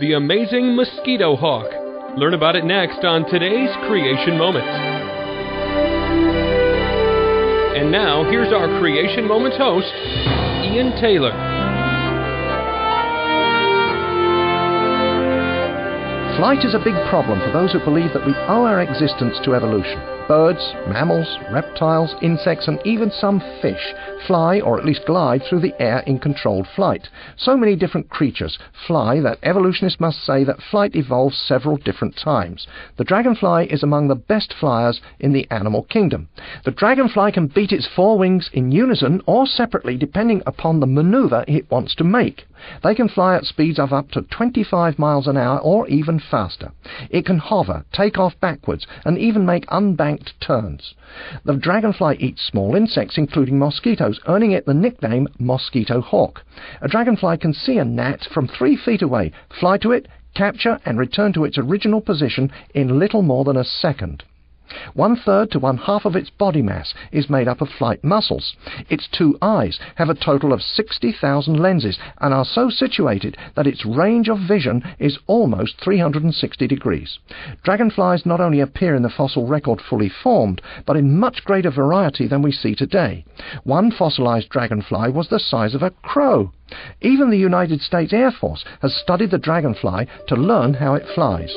the amazing mosquito hawk. Learn about it next on today's Creation Moments. And now, here's our Creation Moments host, Ian Taylor. Flight is a big problem for those who believe that we owe our existence to evolution. Birds, mammals, reptiles, insects, and even some fish fly or at least glide through the air in controlled flight. So many different creatures fly that evolutionists must say that flight evolves several different times. The dragonfly is among the best flyers in the animal kingdom. The dragonfly can beat its four wings in unison or separately depending upon the maneuver it wants to make. They can fly at speeds of up to 25 miles an hour or even faster. It can hover, take off backwards, and even make unbanked turns. The dragonfly eats small insects, including mosquitoes, earning it the nickname mosquito hawk. A dragonfly can see a gnat from three feet away, fly to it, capture, and return to its original position in little more than a second. One third to one half of its body mass is made up of flight muscles. Its two eyes have a total of 60,000 lenses and are so situated that its range of vision is almost 360 degrees. Dragonflies not only appear in the fossil record fully formed, but in much greater variety than we see today. One fossilized dragonfly was the size of a crow. Even the United States Air Force has studied the dragonfly to learn how it flies.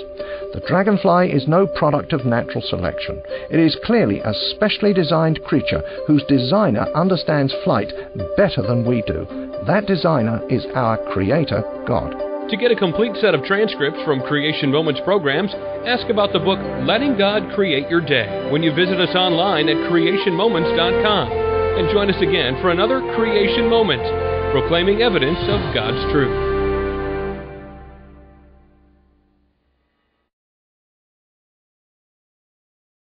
The dragonfly is no product of natural selection. It is clearly a specially designed creature whose designer understands flight better than we do. That designer is our Creator, God. To get a complete set of transcripts from Creation Moments programs, ask about the book Letting God Create Your Day when you visit us online at creationmoments.com. And join us again for another Creation Moment, proclaiming evidence of God's truth.